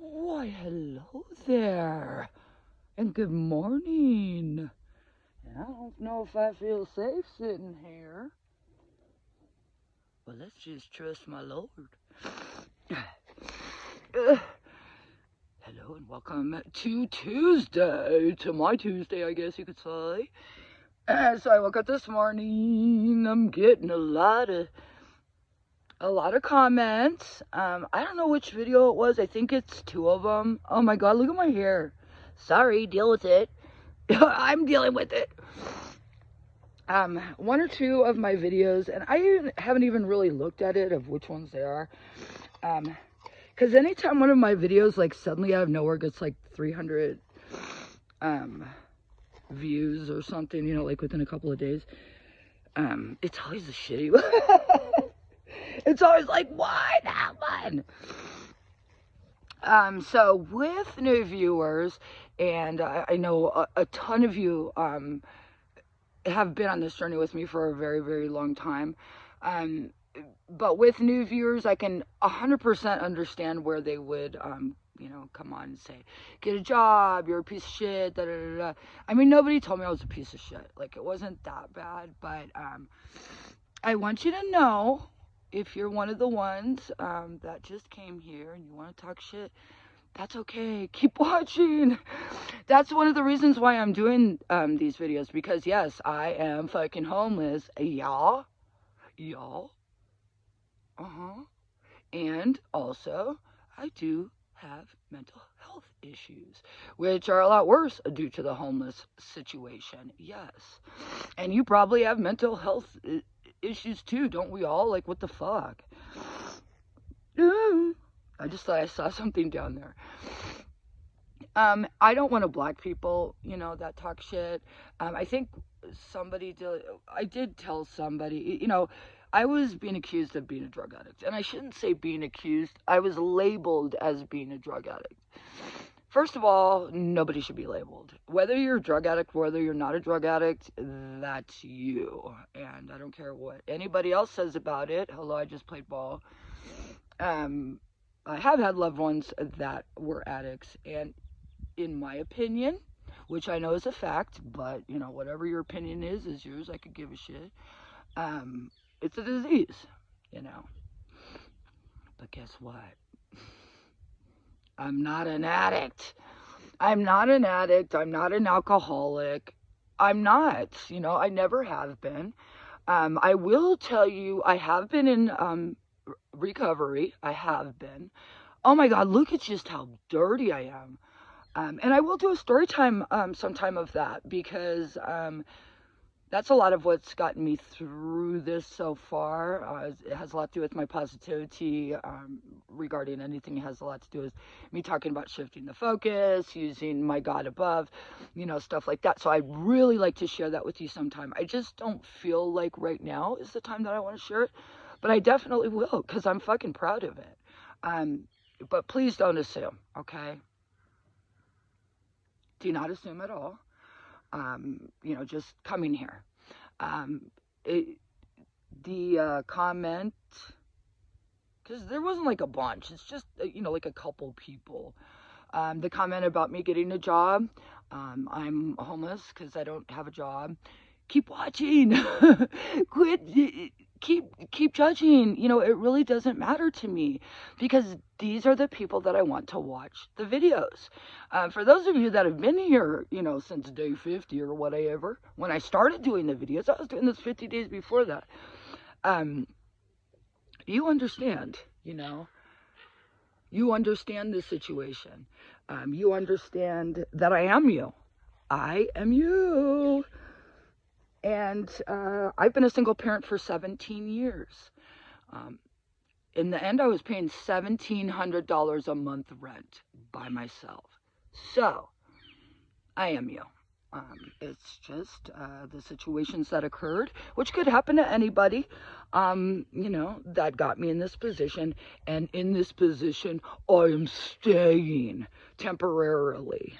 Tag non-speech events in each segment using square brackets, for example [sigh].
Why, hello there. And good morning. And I don't know if I feel safe sitting here. But let's just trust my Lord. [sighs] Hello and welcome to Tuesday, to my Tuesday, I guess you could say. As I woke up this morning, I'm getting a lot of a lot of comments. Um, I don't know which video it was. I think it's two of them. Oh my god, look at my hair. Sorry, deal with it. [laughs] I'm dealing with it. Um, one or two of my videos, and I haven't even really looked at it of which ones they are. Um, because anytime one of my videos, like, suddenly out of nowhere gets, like, 300, um, views or something, you know, like, within a couple of days, um, it's always a shitty [laughs] one. It's always like, why that one? Um, so with new viewers, and I, I know a, a, ton of you, um, have been on this journey with me for a very, very long time. Um, but with new viewers, I can 100% understand where they would, um, you know, come on and say, get a job, you're a piece of shit, da da da da. I mean, nobody told me I was a piece of shit. Like, it wasn't that bad, but um, I want you to know if you're one of the ones um, that just came here and you want to talk shit, that's okay. [laughs] Keep watching. That's one of the reasons why I'm doing um, these videos because, yes, I am fucking homeless. Y'all. Y'all. Uh huh. And also, I do have mental health issues, which are a lot worse due to the homeless situation. Yes. And you probably have mental health uh, issues too, don't we all? Like, what the fuck? I just thought I saw something down there. Um, I don't want to black people, you know, that talk shit. Um, I think somebody did, I did tell somebody, you know, I was being accused of being a drug addict. And I shouldn't say being accused, I was labeled as being a drug addict. First of all, nobody should be labeled. Whether you're a drug addict, whether you're not a drug addict, that's you. And I don't care what anybody else says about it. Hello, I just played ball. Um, I have had loved ones that were addicts, and in my opinion, which I know is a fact, but you know, whatever your opinion is, is yours. I could give a shit. Um, it's a disease, you know. But guess what? I'm not an addict. I'm not an addict. I'm not an alcoholic. I'm not, you know, I never have been. Um, I will tell you, I have been in um, recovery. I have been. Oh my God, look at just how dirty I am. Um, and I will do a story time um, sometime of that because um, that's a lot of what's gotten me through this so far. Uh, it has a lot to do with my positivity um, regarding anything. It has a lot to do with me talking about shifting the focus, using my God above, you know, stuff like that. So I'd really like to share that with you sometime. I just don't feel like right now is the time that I want to share it. But I definitely will because I'm fucking proud of it. Um, but please don't assume, okay? Do not assume at all. Um, you know, just coming here. Um, it, the uh, comment, because there wasn't like a bunch, it's just, uh, you know, like a couple people. Um, the comment about me getting a job, um, I'm homeless because I don't have a job. Keep watching. [laughs] Quit keep keep judging. You know it really doesn't matter to me because these are the people that i want to watch the videos. Uh, for those of you that have been here you know since day 50 or whatever when i started doing the videos i was doing this 50 days before that. Um you understand you know. You understand the situation. Um, you understand that i am you. I am you and uh, I've been a single parent for 17 years. Um, in the end, I was paying $1,700 a month rent by myself. So, I am you. Um, it's just uh, the situations that occurred, which could happen to anybody, um, you know, that got me in this position. And in this position, I am staying temporarily.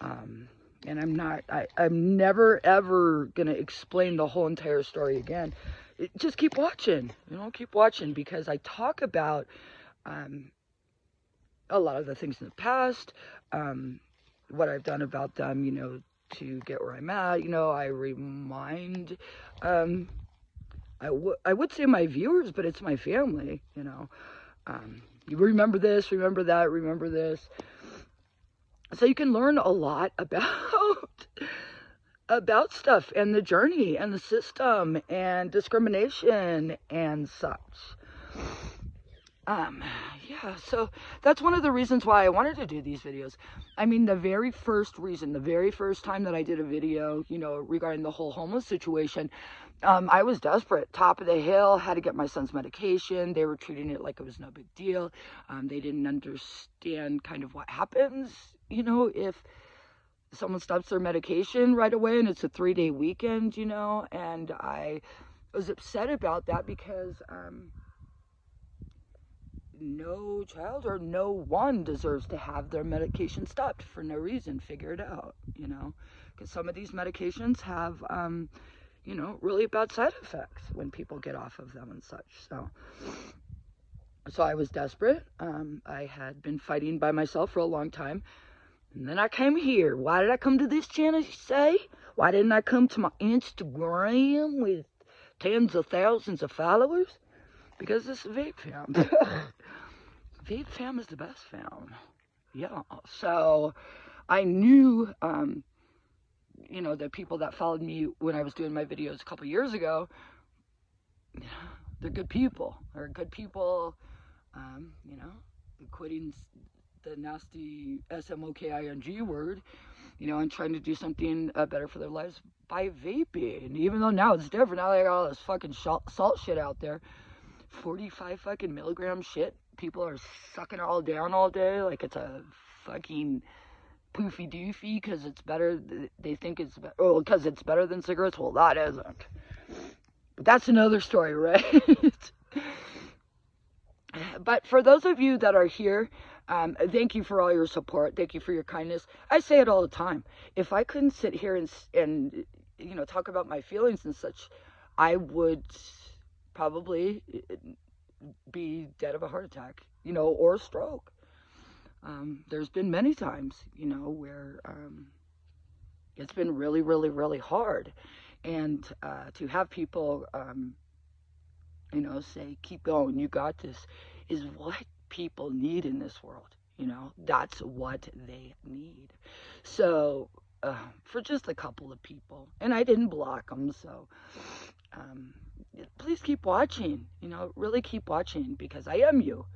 Um, and I'm not, I, I'm never ever going to explain the whole entire story again. It, just keep watching, you know, keep watching because I talk about, um, a lot of the things in the past, um, what I've done about them, you know, to get where I'm at. You know, I remind, um, I, I would say my viewers, but it's my family, you know. Um, you remember this, remember that, remember this. So you can learn a lot [laughs] about about stuff and the journey and the system and discrimination and such. Um, yeah, so that's one of the reasons why I wanted to do these videos. I mean, the very first reason, the very first time that I did a video, you know, regarding the whole homeless situation, um, I was desperate, top of the hill, had to get my son's medication. They were treating it like it was no big deal. Um, they didn't understand kind of what happens, you know, if someone stops their medication right away and it's a three day weekend, you know, and I was upset about that because, um, no child or no one deserves to have their medication stopped for no reason. Figure it out, you know, because some of these medications have, um, you know, really bad side effects when people get off of them and such. So, so I was desperate. Um, I had been fighting by myself for a long time. And then I came here. Why did I come to this channel, you say? Why didn't I come to my Instagram with tens of thousands of followers? Because it's vape fam. [laughs] vape fam is the best fam. Yeah. So I knew, um, you know, the people that followed me when I was doing my videos a couple years ago, they're good people. They're good people, um, you know, quitting the nasty S-M-O-K-I-N-G word, you know, and trying to do something uh, better for their lives by vaping. Even though now it's different, now they got all this fucking salt shit out there. 45 fucking milligram shit. People are sucking all down all day like it's a fucking poofy doofy because it's better. They think it's better. Because it's better than cigarettes. Well, that isn't. But that's another story, [laughs] right? but for those of you that are here, um, thank you for all your support. Thank you for your kindness. I say it all the time. If I couldn't sit here and and you know talk about my feelings and such, I would probably eh, be dead of a heart attack, you know, or a stroke. Um, there's been many times, you know, where um, it's been really, really, really hard. And uh, to have people, um, you know, say, keep going, you got this, is what people need in this world. You know, that's what they need. So, uh, for just a couple of people, and I didn't block them, so um, please keep watching. You know, really keep watching because I am you.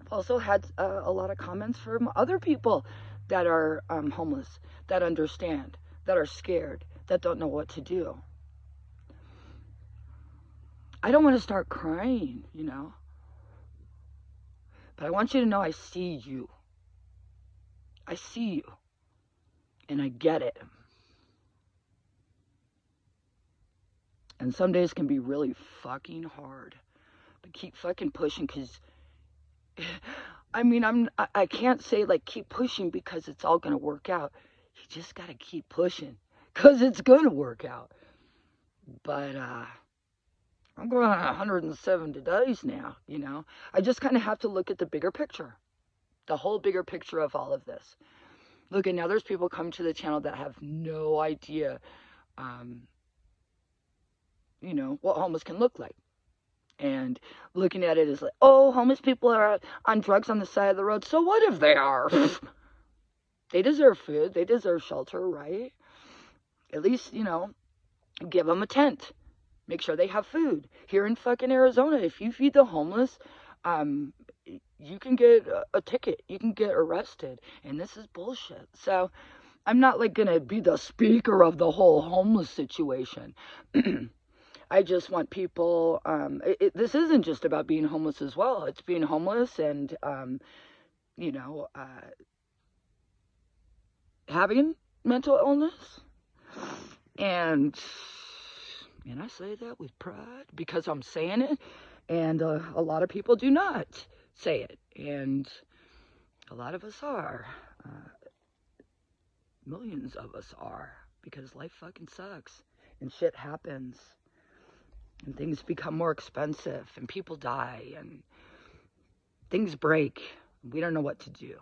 I've also had uh, a lot of comments from other people that are um, homeless, that understand, that are scared, that don't know what to do. I don't want to start crying, you know. But I want you to know I see you. I see you. And I get it. And some days can be really fucking hard. But keep fucking pushing because [laughs] I mean, I'm I can't say like keep pushing because it's all going to work out. You just got to keep pushing cuz it's going to work out. But uh I'm going on 170 days now, you know. I just kind of have to look at the bigger picture. The whole bigger picture of all of this. Look, and now there's people come to the channel that have no idea um, you know, what homeless can look like. And looking at it is like, oh, homeless people are on drugs on the side of the road. So what if they are? [laughs] they deserve food. They deserve shelter, right? At least, you know, give them a tent. Make sure they have food. Here in fucking Arizona, if you feed the homeless, um, you can get a, a ticket. You can get arrested. And this is bullshit. So, I'm not like gonna be the speaker of the whole homeless situation. [clears throat] I just want people. Um, it, it, this isn't just about being homeless as well. It's being homeless and, um, you know, uh, having mental illness. And and I say that with pride because I'm saying it, and uh, a lot of people do not say it, and a lot of us are. Uh, millions of us are because life fucking sucks and shit happens and things become more expensive and people die and things break We don't know what to do.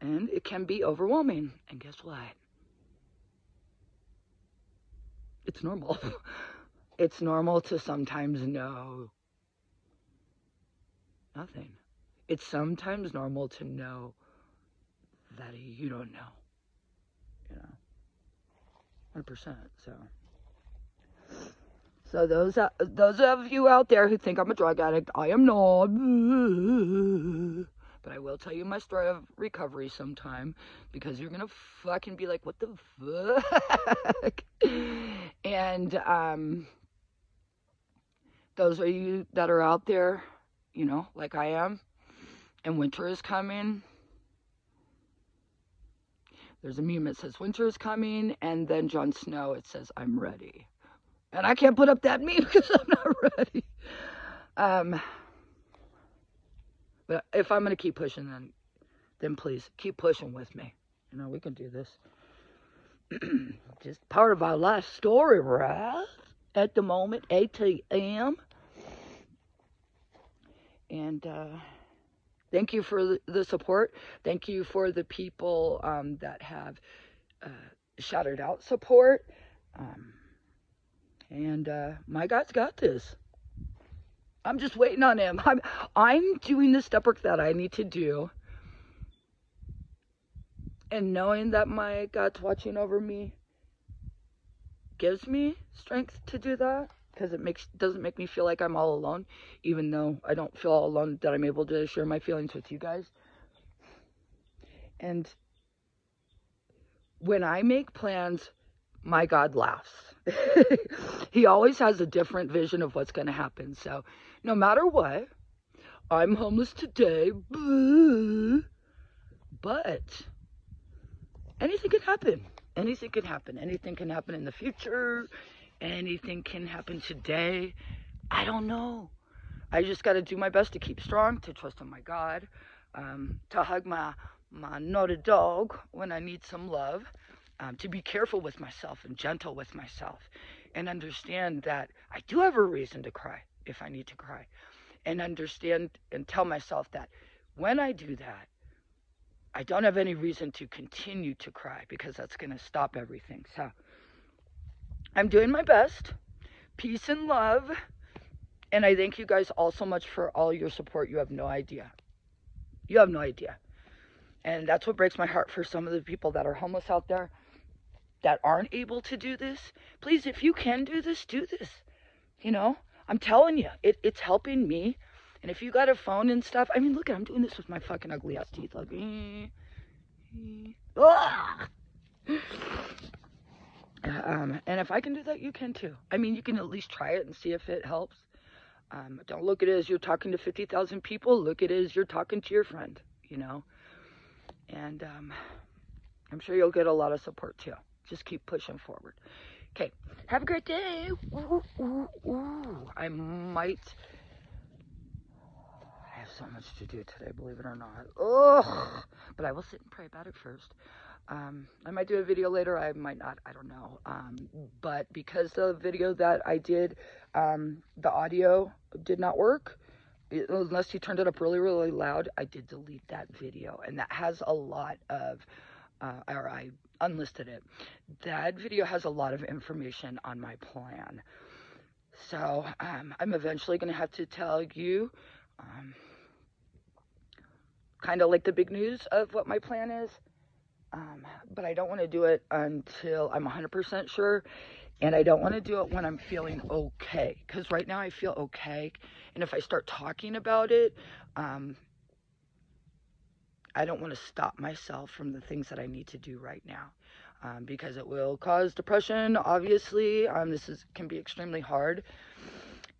And it can be overwhelming. And guess what? It's normal. [laughs] it's normal to sometimes know nothing. It's sometimes normal to know that you don't know. You know, 100%. So. So those uh, those of you out there who think I'm a drug addict, I am not. [laughs] But I will tell you my story of recovery sometime because you're gonna fucking be like, what the fuck? [laughs] and um, those of you that are out there, you know, like I am, and winter is coming. There's a meme that says winter is coming, and then Jon Snow it says I'm ready. And I can't put up that [laughs] meme because I'm not ready. Um, but if I'm gonna keep pushing, then then please keep pushing with me. You know, we can do this. [clears throat] Just part of our life story, right? At the moment, ATM. And uh, thank you for the support. Thank you for the people um, that have uh, shouted out support. Um, and uh, my God's got this. I'm just waiting on him. [laughs] I'm I'm doing the step work that I need to do. And knowing that my God's watching over me gives me strength to do that because it makes doesn't make me feel like I'm all alone, even though I don't feel all alone that I'm able to share my feelings with you guys. And when I make plans, my God laughs. [laughs] he always has a different vision of what's going to happen. So, no matter what, I'm homeless today, but anything can happen. Anything can happen. Anything can happen in the future. Anything can happen today. I don't know. I just got to do my best to keep strong, to trust in my God, um, to hug my my naughty dog when I need some love, um, to be careful with myself and gentle with myself, and understand that I do have a reason to cry if I need to cry, and understand and tell myself that when I do that, I don't have any reason to continue to cry because that's going to stop everything. So I'm doing my best. Peace and love. And I thank you guys all so much for all your support. You have no idea. You have no idea. And that's what breaks my heart for some of the people that are homeless out there that aren't able to do this, please, if you can do this, do this. You know, I'm telling you, it, it's helping me. And if you got a phone and stuff, I mean, look, at I'm doing this with my fucking ugly ass teeth. Like, eh, eh, um, and if I can do that, you can too. I mean, you can at least try it and see if it helps. Um, don't look at it as you're talking to 50,000 people. Look at it as you're talking to your friend, you know. And um, I'm sure you'll get a lot of support too just keep pushing forward. Okay, have a great day. Ooh, ooh, ooh. I might so much to do today, believe it or not. Ugh. But I will sit and pray about it first. Um, I might do a video later. I might not. I don't know. Um, but because the video that I did, um, the audio did not work, it, unless you turned it up really, really loud, I did delete that video. And that has a lot of, uh, or I unlisted it. That video has a lot of information on my plan. So um, I'm eventually going to have to tell you um, kind of like the big news of what my plan is. Um, but I don't want to do it until I'm 100% sure. And I don't want to do it when I'm feeling okay. Because right now I feel okay. And if I start talking about it, um, I don't want to stop myself from the things that I need to do right now um, because it will cause depression. Obviously, um, this is can be extremely hard,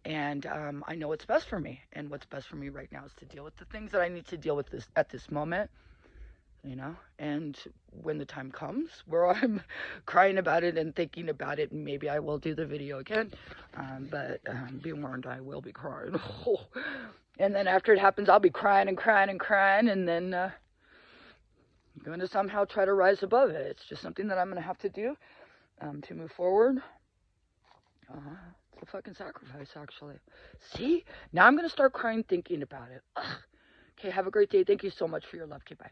and um, I know what's best for me. And what's best for me right now is to deal with the things that I need to deal with this at this moment. You know, and when the time comes where [laughs] I'm crying about it and thinking about it, maybe I will do the video again. Um, but um, be warned, I will be crying. [laughs] and then after it happens, I'll be crying and crying and crying, and then. Uh, I'm going to somehow try to rise above it. It's just something that I'm going to have to do um, to move forward. Uh, it's a fucking sacrifice, actually. See? Now I'm going to start crying thinking about it. Okay, have a great day. Thank you so much for your love. Okay, bye.